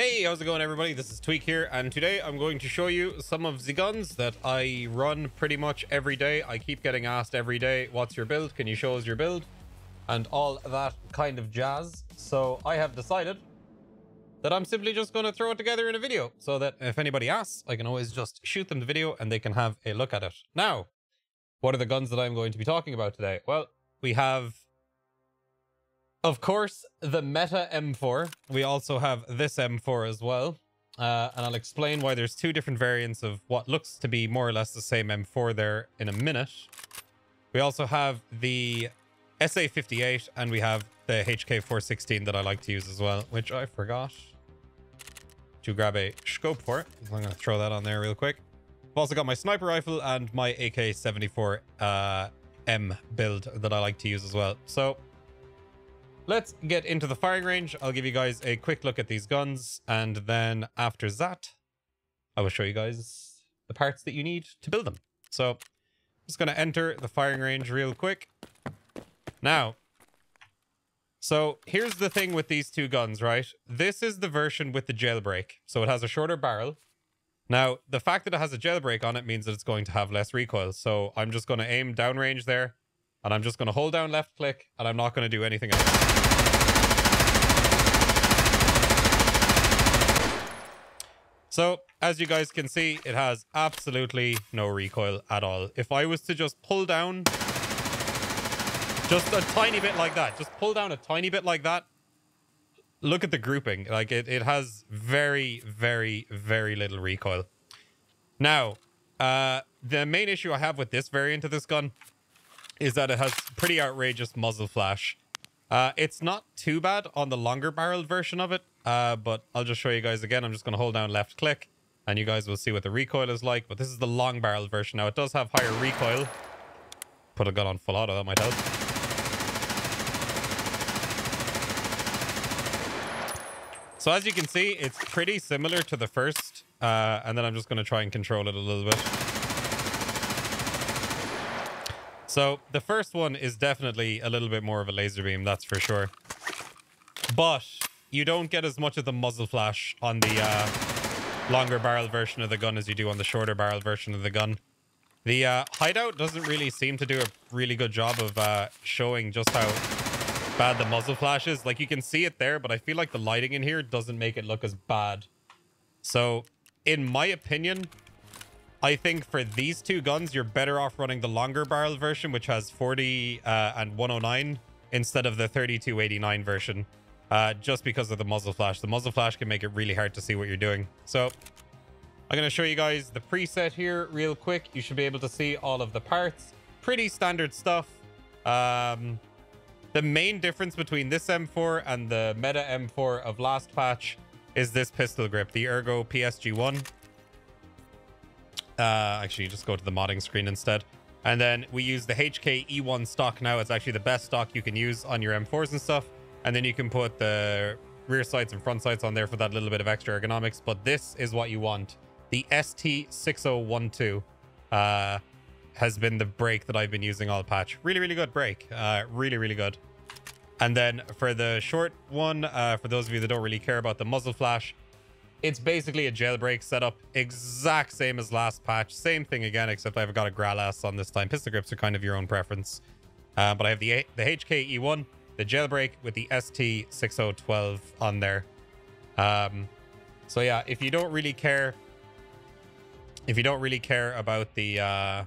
Hey, how's it going everybody? This is Tweak here and today I'm going to show you some of the guns that I run pretty much every day. I keep getting asked every day, what's your build? Can you show us your build? And all that kind of jazz. So I have decided that I'm simply just going to throw it together in a video so that if anybody asks, I can always just shoot them the video and they can have a look at it. Now, what are the guns that I'm going to be talking about today? Well, we have of course, the Meta M4. We also have this M4 as well. Uh, and I'll explain why there's two different variants of what looks to be more or less the same M4 there in a minute. We also have the SA58 and we have the HK416 that I like to use as well, which I forgot to grab a scope for. I'm going to throw that on there real quick. I've also got my sniper rifle and my AK-74 uh, M build that I like to use as well. So Let's get into the firing range. I'll give you guys a quick look at these guns. And then after that, I will show you guys the parts that you need to build them. So I'm just going to enter the firing range real quick. Now, so here's the thing with these two guns, right? This is the version with the jailbreak. So it has a shorter barrel. Now, the fact that it has a jailbreak on it means that it's going to have less recoil. So I'm just going to aim downrange there. And I'm just going to hold down left click and I'm not going to do anything else. So, as you guys can see, it has absolutely no recoil at all. If I was to just pull down just a tiny bit like that, just pull down a tiny bit like that, look at the grouping. Like, it, it has very, very, very little recoil. Now, uh, the main issue I have with this variant of this gun is that it has pretty outrageous muzzle flash. Uh, it's not too bad on the longer barreled version of it, uh, but I'll just show you guys again. I'm just going to hold down left click and you guys will see what the recoil is like. But this is the long barreled version. Now, it does have higher recoil. Put a gun on full auto, that might help. So as you can see, it's pretty similar to the first. Uh, and then I'm just going to try and control it a little bit. So the first one is definitely a little bit more of a laser beam, that's for sure. But you don't get as much of the muzzle flash on the uh, longer barrel version of the gun as you do on the shorter barrel version of the gun. The uh, hideout doesn't really seem to do a really good job of uh, showing just how bad the muzzle flash is. Like you can see it there, but I feel like the lighting in here doesn't make it look as bad. So in my opinion, I think for these two guns, you're better off running the longer barrel version, which has 40 uh, and 109 instead of the 3289 version, uh, just because of the muzzle flash. The muzzle flash can make it really hard to see what you're doing. So I'm going to show you guys the preset here real quick. You should be able to see all of the parts. Pretty standard stuff. Um, the main difference between this M4 and the Meta M4 of last patch is this pistol grip, the Ergo PSG-1. Uh, actually, just go to the modding screen instead. And then we use the HK E1 stock now. It's actually the best stock you can use on your M4s and stuff. And then you can put the rear sights and front sights on there for that little bit of extra ergonomics. But this is what you want. The ST6012 uh, has been the brake that I've been using all patch. Really, really good brake. Uh, really, really good. And then for the short one, uh, for those of you that don't really care about the muzzle flash, it's basically a jailbreak setup, exact same as last patch. Same thing again, except I've got a GRAL-S on this time. Pistol grips are kind of your own preference. Uh, but I have the, the HK E1, the jailbreak with the ST6012 on there. Um, so yeah, if you don't really care, if you don't really care about the uh,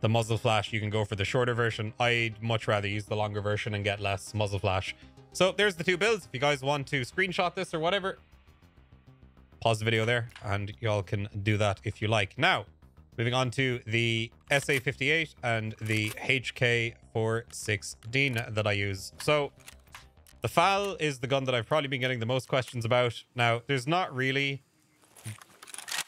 the muzzle flash, you can go for the shorter version. I'd much rather use the longer version and get less muzzle flash. So there's the two builds. If you guys want to screenshot this or whatever, pause the video there and y'all can do that if you like. Now, moving on to the SA58 and the HK416 that I use. So the FAL is the gun that I've probably been getting the most questions about. Now, there's not really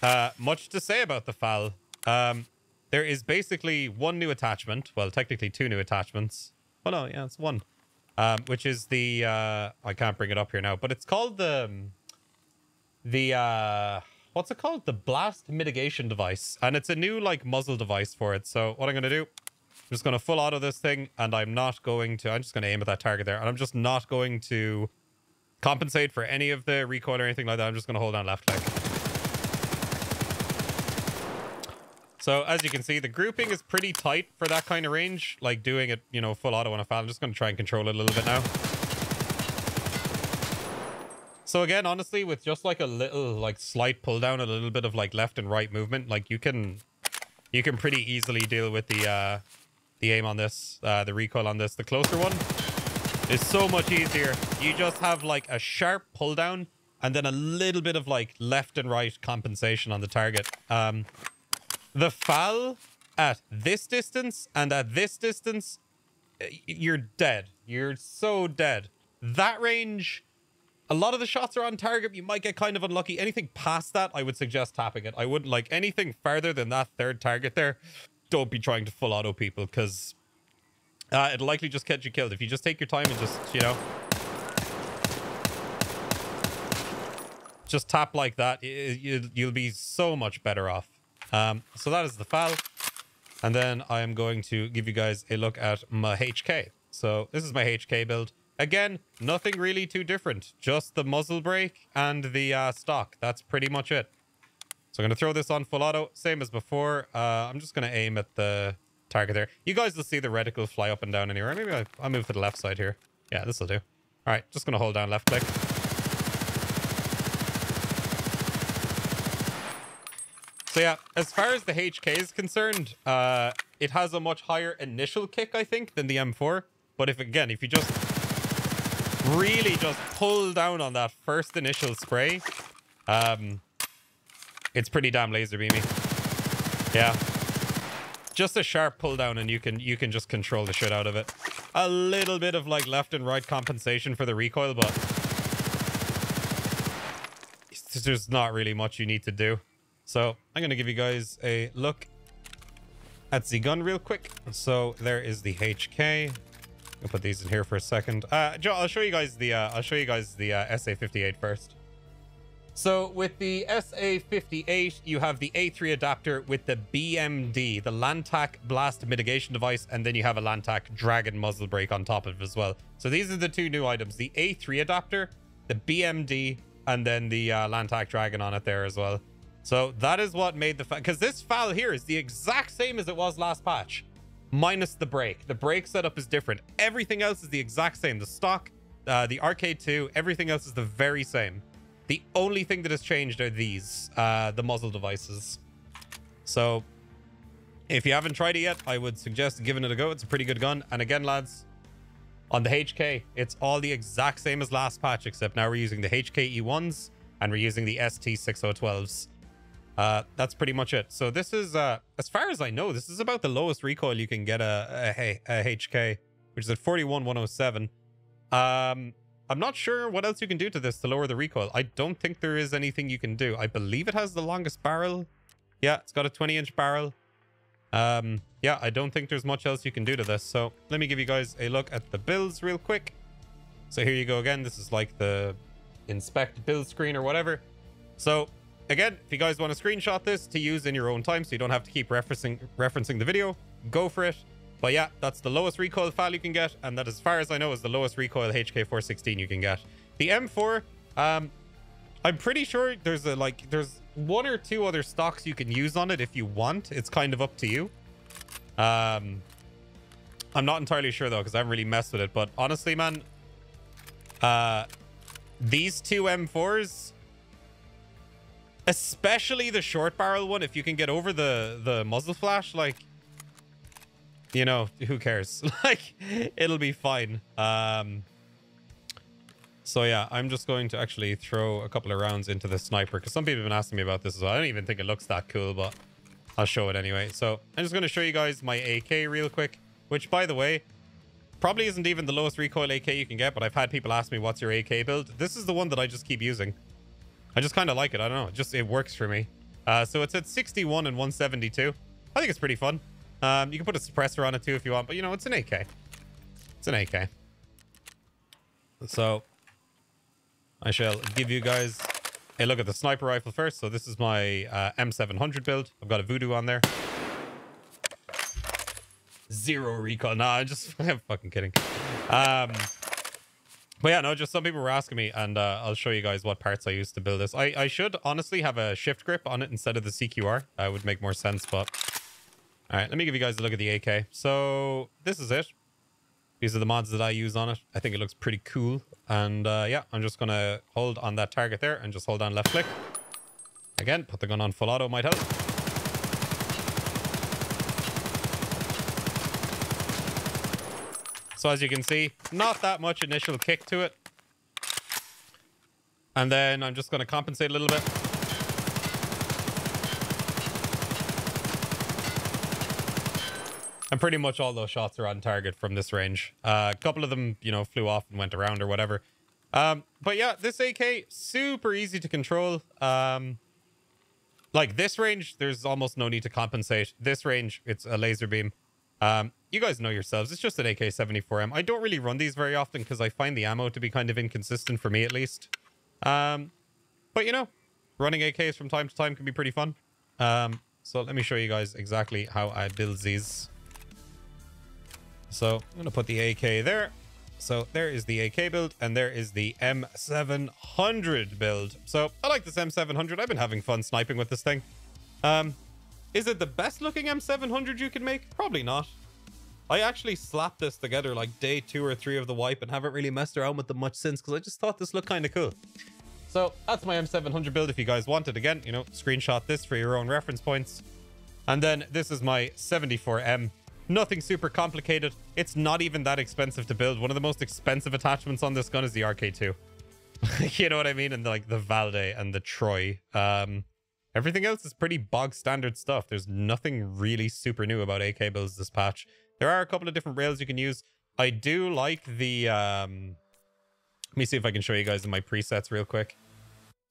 uh, much to say about the FAL. Um, there is basically one new attachment. Well, technically two new attachments. Oh no, yeah, it's one. Um, which is the, uh, I can't bring it up here now, but it's called the, um, the uh what's it called the blast mitigation device and it's a new like muzzle device for it so what i'm gonna do i'm just gonna full auto this thing and i'm not going to i'm just gonna aim at that target there and i'm just not going to compensate for any of the recoil or anything like that, I'm just to hold down left click. So as you can see, the grouping is pretty tight for that kind of range. Like doing it, you know, full auto on a. I'm just going to try and control it a little bit now. So again, honestly, with just like a little like slight pull down, a little bit of like left and right movement, like you can you can pretty easily deal with the uh the aim on this, uh the recoil on this. The closer one is so much easier. You just have like a sharp pull down and then a little bit of like left and right compensation on the target. Um the FAL at this distance and at this distance, you're dead. You're so dead. That range, a lot of the shots are on target. You might get kind of unlucky. Anything past that, I would suggest tapping it. I wouldn't like anything farther than that third target there. Don't be trying to full auto people because uh, it'll likely just get you killed. If you just take your time and just, you know, just tap like that, you'll be so much better off. Um, so that is the FAL. And then I am going to give you guys a look at my HK. So this is my HK build. Again, nothing really too different. Just the muzzle brake and the uh, stock. That's pretty much it. So I'm going to throw this on full auto. Same as before. Uh, I'm just going to aim at the target there. You guys will see the reticle fly up and down anywhere. Maybe I'll, I'll move to the left side here. Yeah, this will do. All right, just going to hold down left click. So yeah, as far as the HK is concerned, uh, it has a much higher initial kick, I think, than the M4. But if, again, if you just really just pull down on that first initial spray, um, it's pretty damn laser beamy. Yeah. Just a sharp pull down and you can you can just control the shit out of it. A little bit of like left and right compensation for the recoil, but there's not really much you need to do. So I'm going to give you guys a look at the gun real quick. So there is the HK. I'll put these in here for a second. Uh, Joe, I'll show you guys the uh, I'll show you guys the uh, SA58 first. So with the SA58, you have the A3 adapter with the BMD, the Lantac blast mitigation device, and then you have a Lantac Dragon muzzle brake on top of it as well. So these are the two new items: the A3 adapter, the BMD, and then the uh, Lantac Dragon on it there as well. So that is what made the... Because this FAL here is the exact same as it was last patch. Minus the brake. The brake setup is different. Everything else is the exact same. The stock, uh, the Arcade 2, everything else is the very same. The only thing that has changed are these, uh, the muzzle devices. So if you haven't tried it yet, I would suggest giving it a go. It's a pretty good gun. And again, lads, on the HK, it's all the exact same as last patch, except now we're using the HK E1s and we're using the ST6012s. Uh, that's pretty much it. So this is, uh, as far as I know, this is about the lowest recoil you can get a, a, a HK, which is at 41,107. Um, I'm not sure what else you can do to this to lower the recoil. I don't think there is anything you can do. I believe it has the longest barrel. Yeah, it's got a 20 inch barrel. Um, yeah, I don't think there's much else you can do to this. So let me give you guys a look at the builds real quick. So here you go again. This is like the inspect build screen or whatever. So Again, if you guys want to screenshot this to use in your own time so you don't have to keep referencing referencing the video, go for it. But yeah, that's the lowest recoil FAL you can get, and that as far as I know is the lowest recoil HK416 you can get. The M4, um, I'm pretty sure there's a like there's one or two other stocks you can use on it if you want. It's kind of up to you. Um, I'm not entirely sure though because I haven't really messed with it. But honestly, man, uh, these two M4s Especially the short barrel one, if you can get over the, the muzzle flash, like, you know, who cares? like, it'll be fine. Um, so yeah, I'm just going to actually throw a couple of rounds into the sniper because some people have been asking me about this as well. I don't even think it looks that cool, but I'll show it anyway. So I'm just going to show you guys my AK real quick, which by the way, probably isn't even the lowest recoil AK you can get, but I've had people ask me what's your AK build. This is the one that I just keep using. I just kind of like it. I don't know. It just, it works for me. Uh, so it's at 61 and 172. I think it's pretty fun. Um, you can put a suppressor on it too if you want, but you know, it's an AK. It's an AK. So I shall give you guys a look at the sniper rifle first. So this is my uh, M700 build. I've got a Voodoo on there. Zero recoil. Nah, I'm just I'm fucking kidding. Um, But yeah, no, just some people were asking me, and uh, I'll show you guys what parts I used to build this. I, I should honestly have a shift grip on it instead of the CQR. Uh, would make more sense, but... All right, let me give you guys a look at the AK. So this is it. These are the mods that I use on it. I think it looks pretty cool. And uh, yeah, I'm just going to hold on that target there and just hold on left click. Again, put the gun on full auto might help. So as you can see, not that much initial kick to it. And then I'm just going to compensate a little bit. And pretty much all those shots are on target from this range. Uh, a couple of them, you know, flew off and went around or whatever. Um, but yeah, this AK, super easy to control. Um, like this range, there's almost no need to compensate. This range, it's a laser beam. Um, you guys know yourselves. It's just an AK-74M. I don't really run these very often because I find the ammo to be kind of inconsistent for me, at least. Um, but, you know, running AKs from time to time can be pretty fun. Um, so let me show you guys exactly how I build these. So I'm going to put the AK there. So there is the AK build and there is the M700 build. So I like this M700. I've been having fun sniping with this thing. Um, is it the best looking M700 you can make? Probably not. I actually slapped this together like day two or three of the wipe and haven't really messed around with them much since because I just thought this looked kind of cool. So that's my M700 build if you guys want it again, you know, screenshot this for your own reference points. And then this is my 74M Nothing super complicated. It's not even that expensive to build. One of the most expensive attachments on this gun is the RK2. you know what I mean? And the, like the Valday and the Troy. Um, everything else is pretty bog standard stuff. There's nothing really super new about AK builds this patch. There are a couple of different rails you can use. I do like the... Um, let me see if I can show you guys in my presets real quick.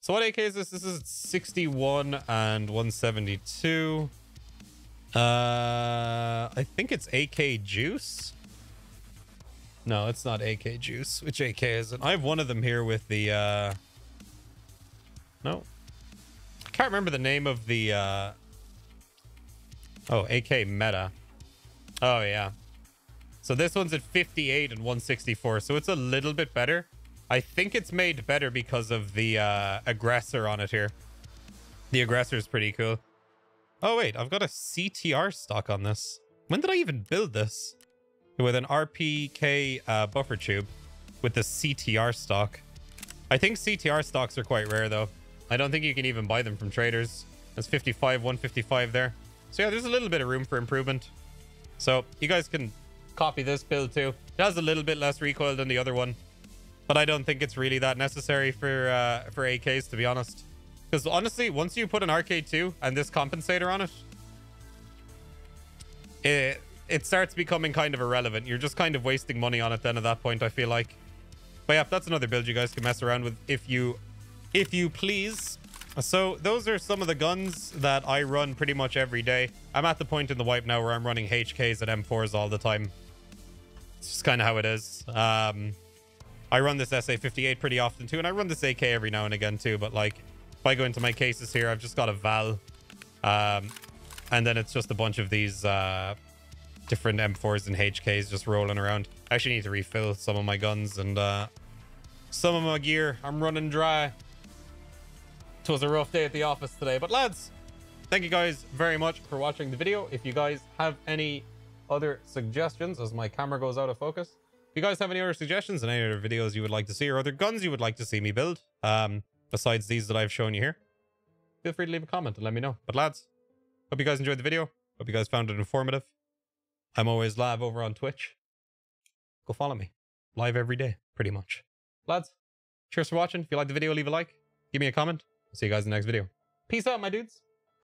So what AK is this? This is 61 and 172. Uh, I think it's AK Juice. No, it's not AK Juice. Which AK is it? I have one of them here with the, uh... No. Can't remember the name of the, uh... Oh, AK Meta. Oh, yeah. So this one's at 58 and 164, so it's a little bit better. I think it's made better because of the uh, aggressor on it here. The aggressor is pretty cool. Oh, wait, I've got a CTR stock on this. When did I even build this? With an RPK uh, buffer tube with the CTR stock. I think CTR stocks are quite rare, though. I don't think you can even buy them from traders. That's 55, 155 there. So yeah, there's a little bit of room for improvement. So you guys can copy this build too. It has a little bit less recoil than the other one. But I don't think it's really that necessary for uh, for AKs, to be honest. Because honestly, once you put an RK2 and this compensator on it, it, it starts becoming kind of irrelevant. You're just kind of wasting money on it then at that point, I feel like. But yeah, that's another build you guys can mess around with if you, if you please. So those are some of the guns that I run pretty much every day. I'm at the point in the wipe now where I'm running HKs and M4s all the time. It's just kind of how it is. Um, I run this SA58 pretty often too, and I run this AK every now and again too, but like if I go into my cases here, I've just got a Val. Um, and then it's just a bunch of these uh, different M4s and HKs just rolling around. I actually need to refill some of my guns and uh, some of my gear. I'm running dry. It was a rough day at the office today. But lads, thank you guys very much for watching the video. If you guys have any other suggestions as my camera goes out of focus, if you guys have any other suggestions and any other videos you would like to see or other guns you would like to see me build, um, besides these that I've shown you here, feel free to leave a comment and let me know. But lads, hope you guys enjoyed the video. Hope you guys found it informative. I'm always live over on Twitch. Go follow me. Live every day, pretty much. Lads, cheers for watching. If you liked the video, leave a like. Give me a comment. See you guys in the next video. Peace out, my dudes.